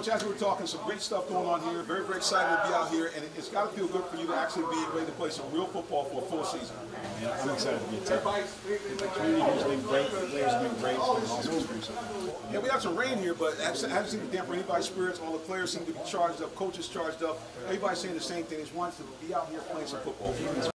Coach, as we were talking, some great stuff going on here. Very, very excited to be out here, and it's got to feel good for you to actually be ready to play some real football for a full season. Yeah, I'm excited to be here. The community has been great, the players have been great. Yeah, we have some rain here, but it hasn't hasn't seemed to dampen anybody's spirits. All the players seem to be charged up, coaches charged up. Everybody's saying the same thing. They just want to be out here playing some football.